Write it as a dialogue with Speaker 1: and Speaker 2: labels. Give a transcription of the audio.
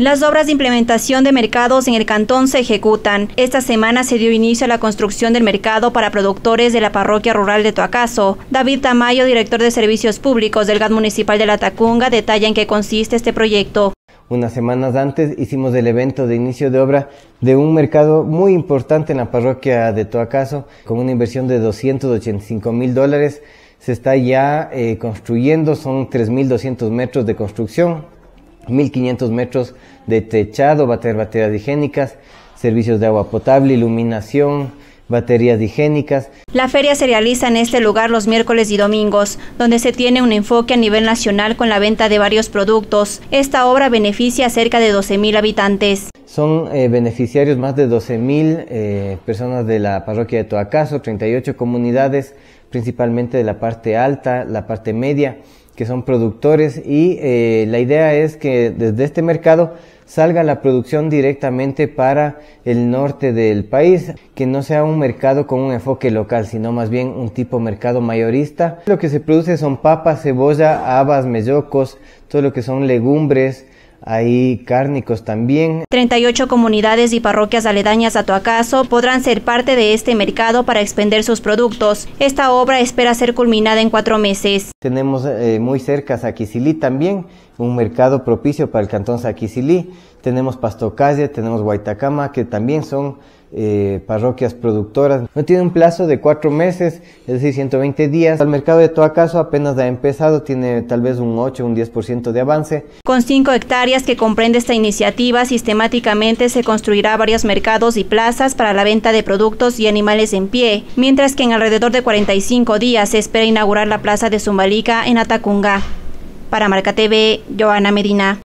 Speaker 1: Las obras de implementación de mercados en el cantón se ejecutan. Esta semana se dio inicio a la construcción del mercado para productores de la parroquia rural de Toacaso. David Tamayo, director de Servicios Públicos del GAT Municipal de La Tacunga, detalla en qué consiste este proyecto.
Speaker 2: Unas semanas antes hicimos el evento de inicio de obra de un mercado muy importante en la parroquia de Toacaso, con una inversión de 285 mil dólares. Se está ya eh, construyendo, son 3.200 metros de construcción 1.500 metros de techado, baterías higiénicas, servicios de agua potable, iluminación, baterías higiénicas.
Speaker 1: La feria se realiza en este lugar los miércoles y domingos, donde se tiene un enfoque a nivel nacional con la venta de varios productos. Esta obra beneficia a cerca de 12.000 habitantes.
Speaker 2: Son eh, beneficiarios más de 12.000 eh, personas de la parroquia de Toacaso, 38 comunidades, principalmente de la parte alta, la parte media que son productores y eh, la idea es que desde este mercado salga la producción directamente para el norte del país, que no sea un mercado con un enfoque local, sino más bien un tipo mercado mayorista. Lo que se produce son papas, cebolla, habas, mellocos, todo lo que son legumbres, hay cárnicos también.
Speaker 1: 38 comunidades y parroquias aledañas a Toacaso podrán ser parte de este mercado para expender sus productos. Esta obra espera ser culminada en cuatro meses.
Speaker 2: Tenemos eh, muy cerca Saquisilí también, un mercado propicio para el cantón Saquisilí. Tenemos Pastocalle, tenemos Guaitacama, que también son eh, parroquias productoras. No tiene un plazo de cuatro meses, es decir, 120 días. El mercado de Toacaso apenas ha empezado, tiene tal vez un 8 o un 10% de avance.
Speaker 1: Con 5 hectáreas que comprende esta iniciativa, sistemáticamente se construirá varios mercados y plazas para la venta de productos y animales en pie, mientras que en alrededor de 45 días se espera inaugurar la plaza de Zumbalica en Atacunga. Para Marca TV, Joana Medina.